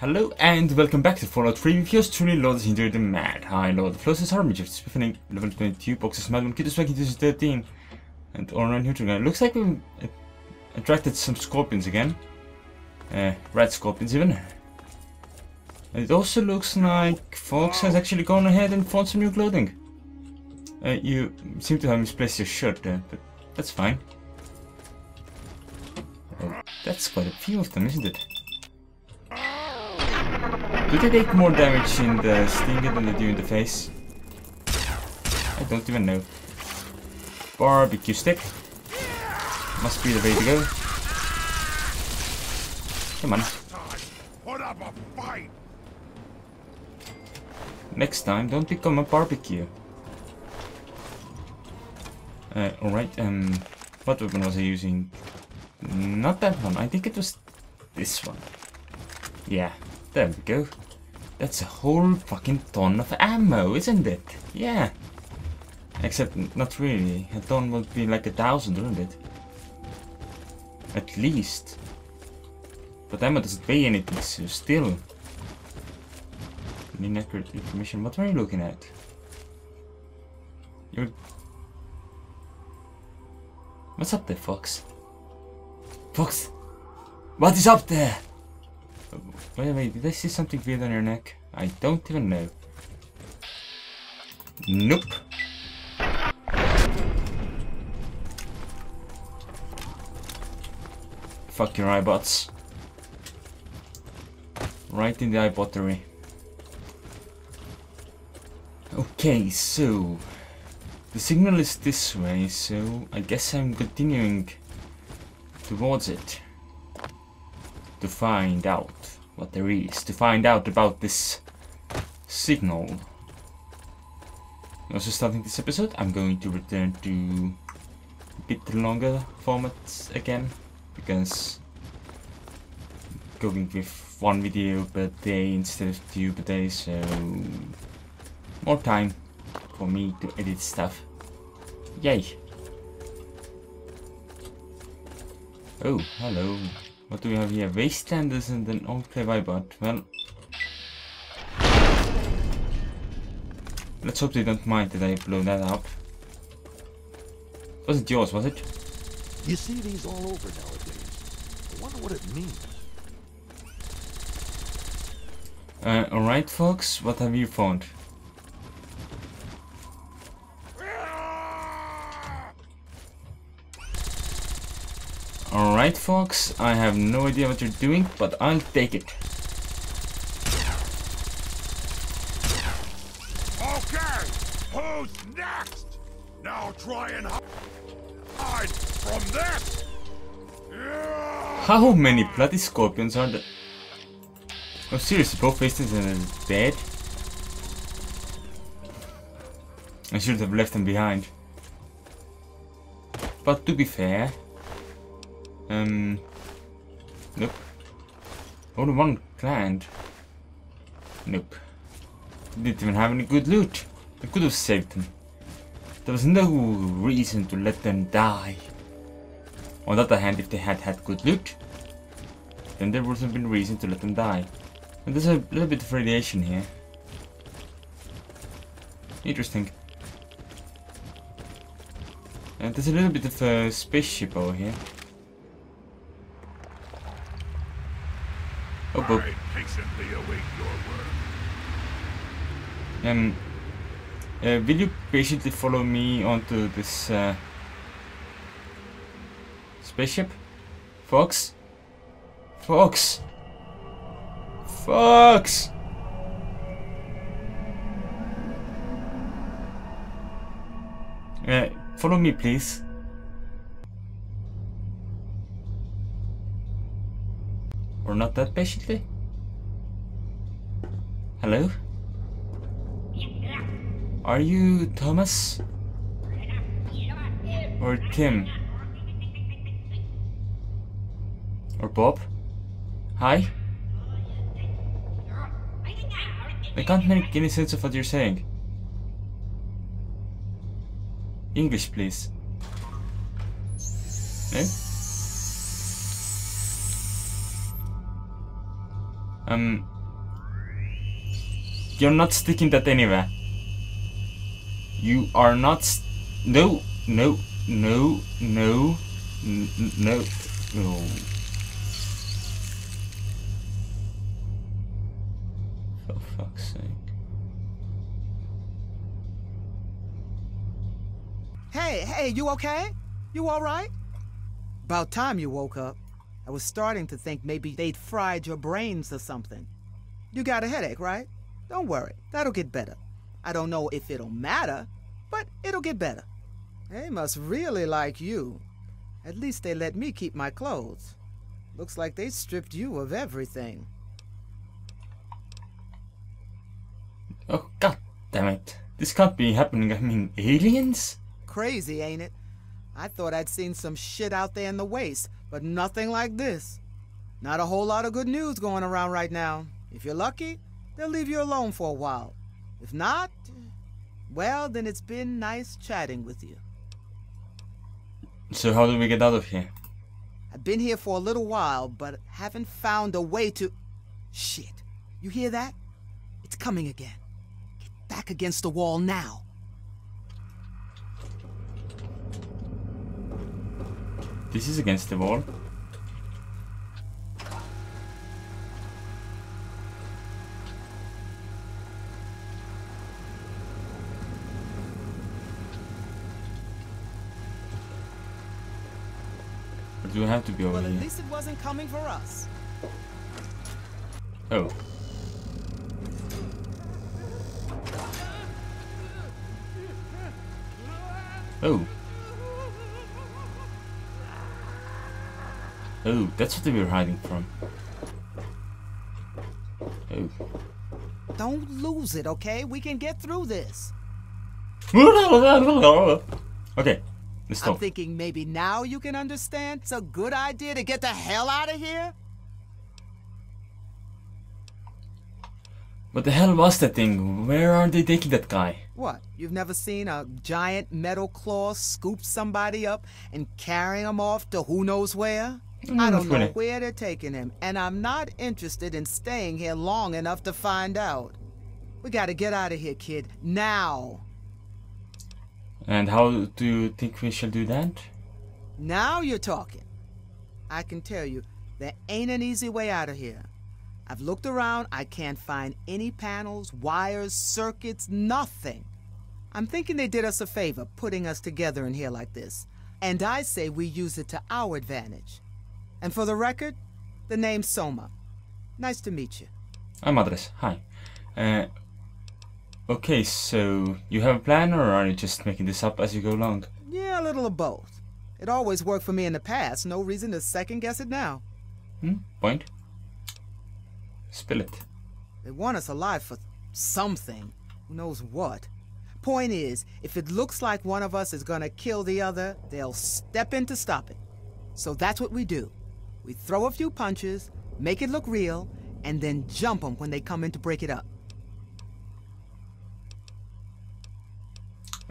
Hello and welcome back to Fallout 3 with yours truly Lord Indoril the Mad. Hi Lord, the closest army chief Spiffing level 22, boxes Mad one, Kiddos back into 13. And around here together. Looks like we attracted some scorpions again. Uh, red scorpions even. It also looks like Fawkes has actually gone ahead and found some new clothing. Uh, you seem to have misplaced your shirt there, but that's fine. Oh, that's quite a few of them, isn't it? Do they take more damage in the stinger than they do in the face? I don't even know. Barbecue stick. Must be the way to go. Come on. Put up a fight! Next time, don't become a barbecue. Uh, alright, um, what weapon was I using? Not that one, I think it was this one. Yeah, there we go. That's a whole fucking ton of ammo, isn't it? Yeah. Except, not really. A ton would be like a thousand, wouldn't it? At least. But ammo doesn't pay anything, so still. Inaccurate information. What are you looking at? You're... What's up there, Fawkes? Fawkes! What is up there? Wait, wait, did I see something weird on your neck? I don't even know. Nope. Fuck your eyebots. Right in the eyebottery. Okay, so... The signal is this way, so I guess I'm continuing towards it to find out what there is, to find out about this signal. Also starting this episode, I'm going to return to a bit longer formats again, because going with one video per day instead of two per day, so more time for me to edit stuff. Yay! Oh, hello. What do we have here? Wastelanders and an Enclave Eyebot. Well... Let's hope they don't mind that I blow that up. Wasn't yours, was it? You see these all over nowadays. I wonder what it means. Uh, alright Fawkes, what have you found? Alright Fawkes, I have no idea what you're doing, but I'll take it. Okay, who's next? Now try and hide from this! Yeah! How many bloody scorpions are there? Oh seriously, both faces are dead? I should have left them behind. But to be fair... Um... Nope. Only one client. Nope. Didn't even have any good loot. I could have saved them. There was no reason to let them die. On the other hand, if they had had good loot, then there would have been reason to let them die. And there's a little bit of radiation here. Interesting. And there's a little bit of a spaceship over here. I patiently await your word. Um, uh, will you patiently follow me onto this uh, spaceship? Fawkes? Fawkes? Fawkes! Uh, follow me, please. Or not that patiently? Eh? Hello? Are you Thomas? Or Tim? Or Bob? Hi? I can't make any sense of what you're saying. English, please. No? Um, you're not sticking that anywhere. You are not. No, no, no, no, no, no. For fuck's sake. Hey, hey, you okay? You alright? About time you woke up. I was starting to think maybe they'd fried your brains or something. You got a headache, right? Don't worry, that'll get better. I don't know if it'll matter, but it'll get better. They must really like you. At least they let me keep my clothes. Looks like they stripped you of everything. Oh god damn it. This can't be happening. I mean, aliens? Crazy, ain't it? I thought I'd seen some shit out there in the waste, but nothing like this. Not a whole lot of good news going around right now. If you're lucky, they'll leave you alone for a while. If not, well, then it's been nice chatting with you. So how do we get out of here? I've been here for a little while, but haven't found a way to... Shit. You hear that? It's coming again. Get back against the wall now. This is against the wall. Do I have to be over Well, at here? least it wasn't coming for us. Oh. Oh. Oh, that's what they were hiding from. Oh. Don't lose it, okay? We can get through this. Okay, let's go. I'm thinking maybe now you can understand it's a good idea to get the hell out of here? What the hell was that thing? Where are they taking that guy? What? You've never seen a giant metal claw scoop somebody up and carry them off to who knows where? Mm, I don't know really. where they're taking him, and I'm not interested in staying here long enough to find out. We gotta get out of here, kid. Now. And how do you think we shall do that? Now you're talking. I can tell you, there ain't an easy way out of here. I've looked around, I can't find any panels, wires, circuits, nothing. I'm thinking they did us a favor putting us together in here like this. And I say we use it to our advantage. And for the record, the name's Somah. Nice to meet you. I'm Andres. Hi. Uh, okay, so you have a plan, or are you just making this up as you go along? Yeah, a little of both. It always worked for me in the past, no reason to second guess it now. Hmm? Point? Spill it. They want us alive for something. Who knows what? Point is, if it looks like one of us is gonna kill the other, they'll step in to stop it. So that's what we do. We throw a few punches, make it look real, and then jump them when they come in to break it up.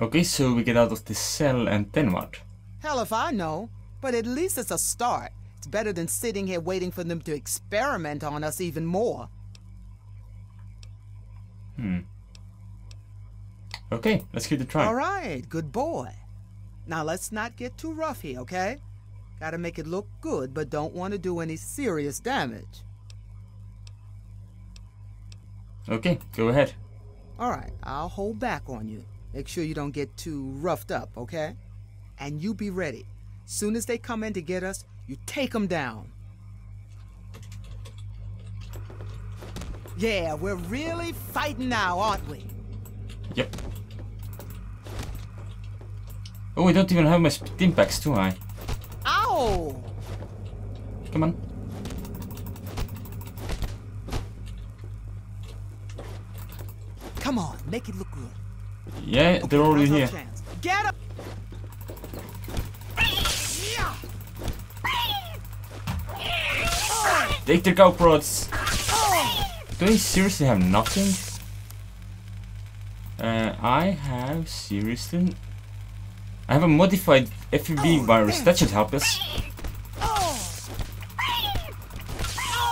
Okay, so we get out of this cell, and then what? Hell if I know, but at least it's a start. It's better than sitting here waiting for them to experiment on us even more. Hmm. Okay, let's give it a try. All right, good boy. Now let's not get too rough here, okay? Gotta make it look good, but don't want to do any serious damage. Okay, go ahead. All right, I'll hold back on you. Make sure you don't get too roughed up, okay? And you be ready. Soon as they come in to get us, you take them down. Yeah, we're really fighting now, aren't we? Yep. Oh, I don't even have my stim packs, do I? Come on. Come on, make it look good. Yeah, they're already here. chance. Get up! Take the GoPros! Do they seriously have nothing? Uh, I have seriously... I have a modified FEV oh, virus, that should help us.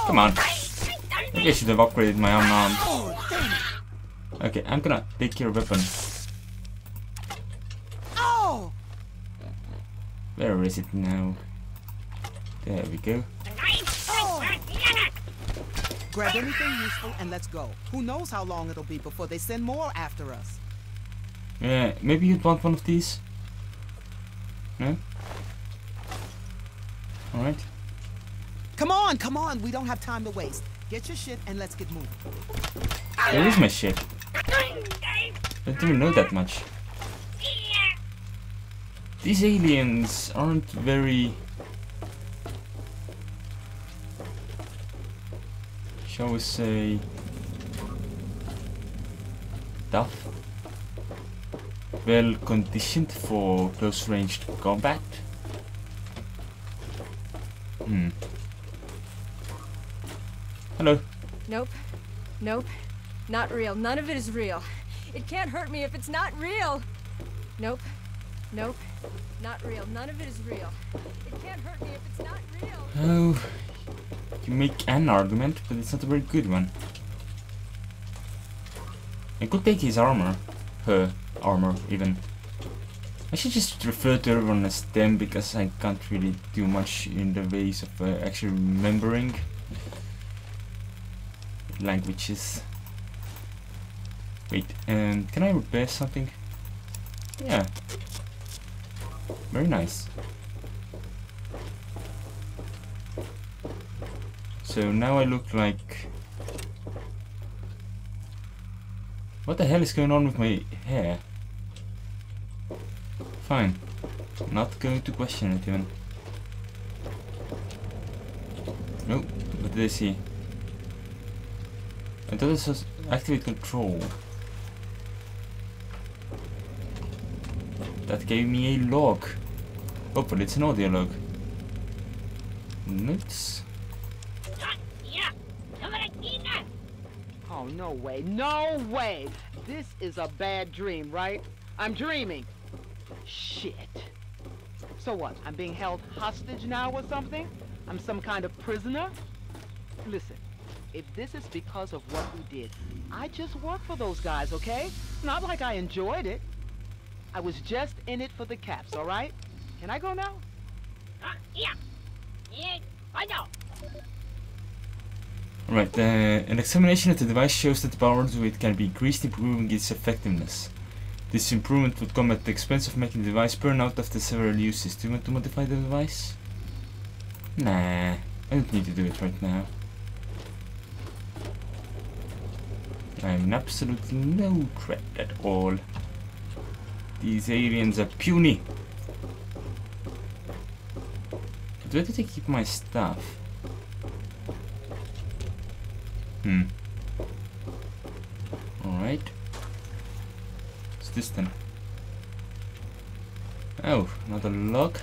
Come on. Maybe I should have upgraded my unarmed. Oh! Okay, I'm gonna take your weapon. Oh! Where is it now? There we go. Grab anything useful and let's go. Who knows how long it'll be before they send more after us. Yeah, maybe you'd want one of these? Hmm? No? Alright. Come on, come on. We don't have time to waste. Get your shit and let's get moving. Where is my shit? I don't even know that much. These aliens aren't very... Shall we say... Tough? Well conditioned for close ranged combat? Hmm. Hello. Nope. Nope. Not real. None of it is real. It can't hurt me if it's not real. Nope. Nope. Not real. None of it is real. It can't hurt me if it's not real. Oh, you make an argument, but it's not a very good one. I could take his armor. Her armor, even. I should just refer to everyone as them because I can't really do much in the ways of uh, actually remembering languages. Wait, um, can I repair something? Yeah. Very nice. So now I look like... What the hell is going on with my hair? Fine. Not going to question it even. Nope, what did I see? I thought it says activate control. That gave me a log. Hopefully it's an audio log. Notes. Oh, no way. No way. This is a bad dream, right? I'm dreaming. Shit. So what? I'm being held hostage now or something? I'm some kind of prisoner? Listen, if this is because of what we did, I just worked for those guys, okay? Not like I enjoyed it. I was just in it for the caps, all right? Can I go now? Uh, Right, uh, an examination of the device shows that the power to it can be increased, improving its effectiveness. This improvement would come at the expense of making the device burn out after several uses. Do you want to modify the device? Nah, I don't need to do it right now. I'm in absolutely no threat at all. These aliens are puny. But where did I keep my stuff? Hmm. Alright. What's this then? Oh, another log.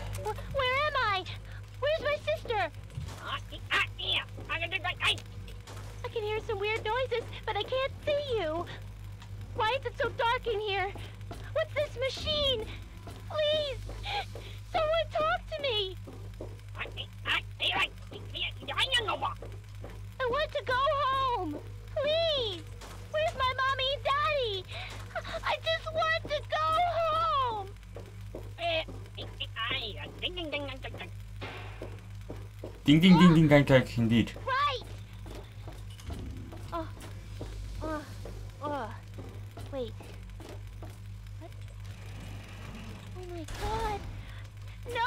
Ding ding ding ding gang gang indeed. Right! Oh. Oh. Oh. Wait. What? Oh my god. No!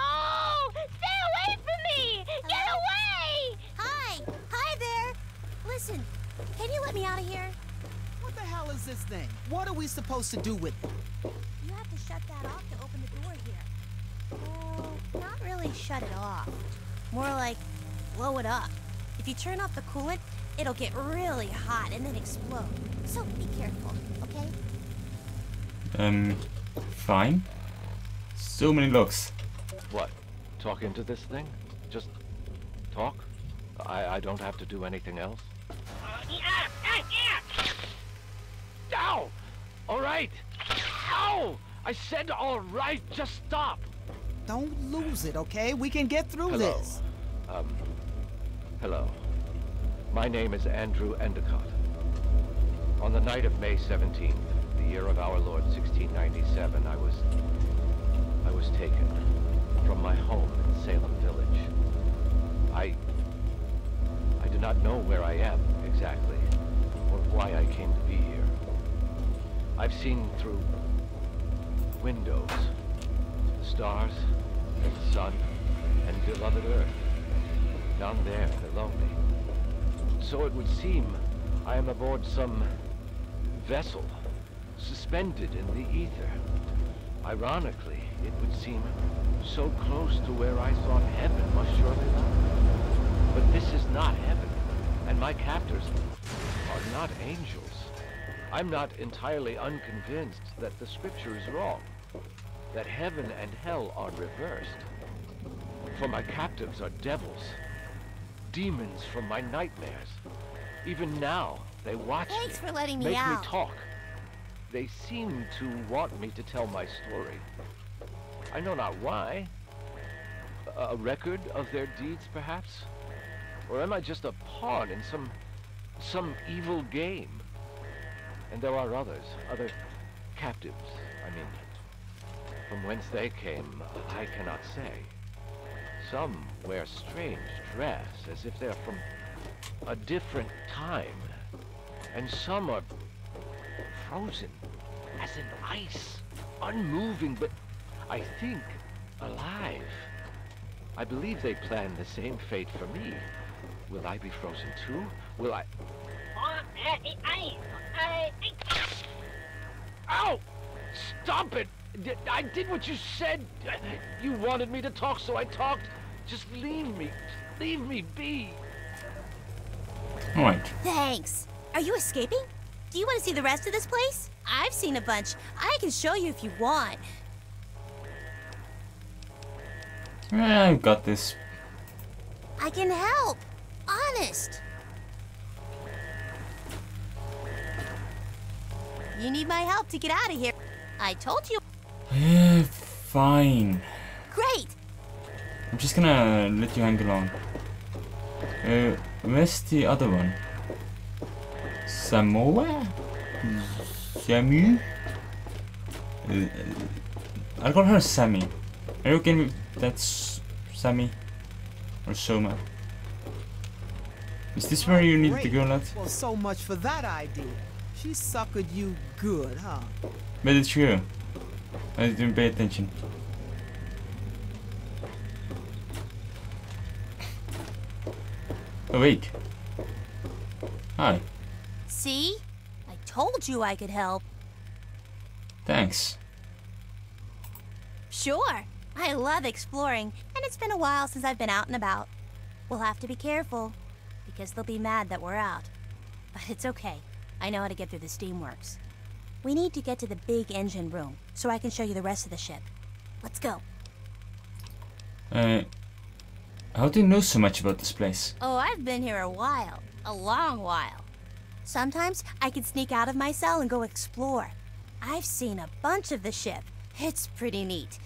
Stay away from me! Get away! Hi! Hi there! Listen, can you let me out of here? What the hell is this thing? What are we supposed to do with it? You have to shut that off to open the door here. Well, not really shut it off. More like blow it up. If you turn off the coolant, it'll get really hot and then explode. So be careful, okay? Um, fine. So many looks. What? Talk into this thing? Just talk? I, I don't have to do anything else? Yeah! Yeah! Ow! All right! Ow! I said all right, just stop! Don't lose it, okay? We can get through Hello. this. Um, hello. My name is Andrew Endicott. On the night of May 17th, the year of our Lord 1697, I was... I was taken from my home in Salem Village. I... I do not know where I am, exactly, or why I came to be here. I've seen through windows, the stars, and the sun, and beloved Earth. Down there, below me. So it would seem I am aboard some vessel, suspended in the ether. Ironically, it would seem so close to where I thought heaven must surely lie. But this is not heaven, and my captors are not angels. I'm not entirely unconvinced that the scripture is wrong, that heaven and hell are reversed. For my captives are devils, demons from my nightmares. Even now, they watch Thanks me, for letting me make out. me talk. They seem to want me to tell my story. I know not why. A a record of their deeds, perhaps? Or am I just a pawn in some... some evil game? And there are others, other captives, I mean. From whence they came, I cannot say. Some wear strange dress, as if they're from a different time. And some are frozen, as in ice, unmoving, but I think alive. I believe they plan the same fate for me. Will I be frozen too? Will I... Ow! Stop it! I did what you said. You wanted me to talk, so I talked. Just leave me. Leave me be. Alright. Thanks. Are you escaping? Do you want to see the rest of this place? I've seen a bunch. I can show you if you want. Eh, I've got this. I can help. Honest. You need my help to get out of here. I told you. Yeah, fine. Great. I'm just gonna let you hang along. Uh, where's the other one? Samoa? Samu? Uh, I'll call her Sammy. Are you okay with that's Sammy? Or Soma? Is this where you need to go, lad? Well, so much for that idea. She suckered you good, huh? But it's true. I didn't pay attention. Oh wait. Hi. See? I told you I could help. Thanks. Sure. I love exploring, and it's been a while since I've been out and about. We'll have to be careful, because they'll be mad that we're out. But it's okay. I know how to get through the steamworks. We need to get to the big engine room, so I can show you the rest of the ship. Let's go. Uh, how do you know so much about this place? Oh, I've been here a while. A long while. Sometimes I can sneak out of my cell and go explore. I've seen a bunch of the ship. It's pretty neat.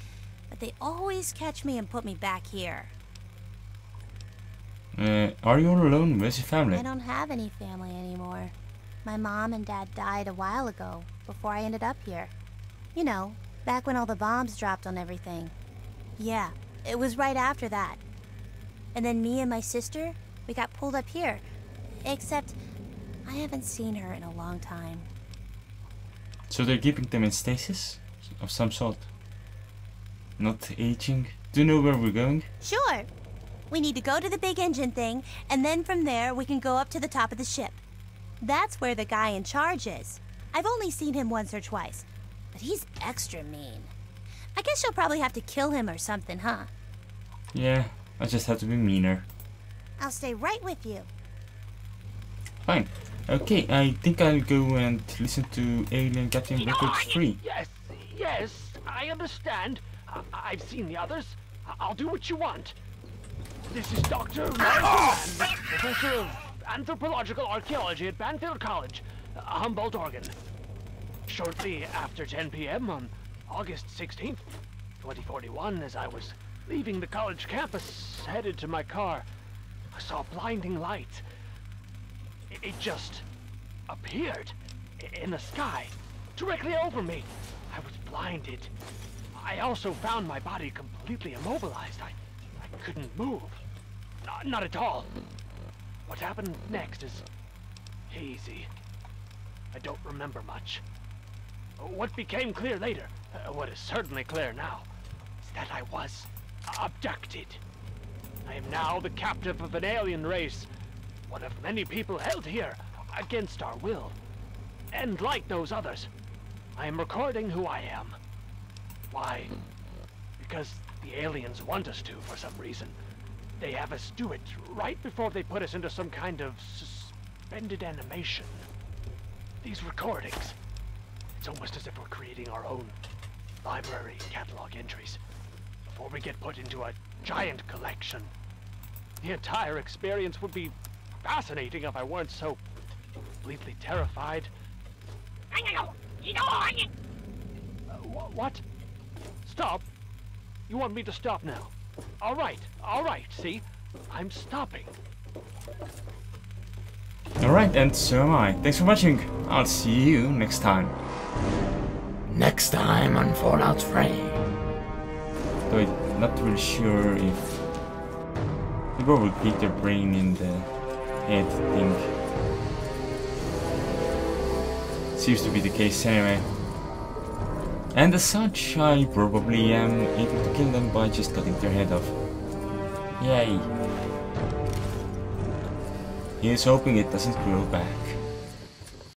But they always catch me and put me back here. Uh, are you all alone? Where's your family? I don't have any family anymore. My mom and dad died a while ago, before I ended up here. You know, back when all the bombs dropped on everything. Yeah, it was right after that. And then me and my sister, we got pulled up here. Except, I haven't seen her in a long time. So they're keeping them in stasis of some sort. Not aging. Do you know where we're going? Sure. We need to go to the big engine thing, and then from there we can go up to the top of the ship. That's where the guy in charge is. I've only seen him once or twice, but he's extra mean. I guess you'll probably have to kill him or something, huh? Yeah, I just have to be meaner. I'll stay right with you. Fine. Okay, I think I'll go and listen to Alien Captain Records 3. Yes, yes, I understand. I- I've seen the others. I- I'll do what you want. This is Dr. Lawrence Mann, Professor of Anthropological Archaeology at Banfield College, uh, Humboldt, Oregon. Shortly after 10 p.m. on August 16th, 2041, as I was leaving the college campus, headed to my car, I saw a blinding light. It, just appeared in the sky, directly over me. I was blinded. I also found my body completely immobilized. I, I couldn't move. Not, not at all. What happened next is hazy. I don't remember much. What became clear later, uh, what is certainly clear now, is that I was abducted. I am now the captive of an alien race, one of many people held here against our will. And like those others, I am recording who I am. Why? Because the aliens want us to for some reason. They have us do it right before they put us into some kind of suspended animation. These recordings, it's almost as if we're creating our own library catalog entries before we get put into a giant collection. The entire experience would be fascinating if I weren't so completely terrified. Uh, wh- what? Stop? You want me to stop now? All right, all right, see? I'm stopping. Alright, and so am I. Thanks for watching. I'll see you next time. Next time on Fallout 3. Though I'm not really sure if people will keep their brain in the head thing. Seems to be the case anyway. And as such, I probably am able to kill them by just cutting their head off. Yay. Here's hoping it doesn't grow back.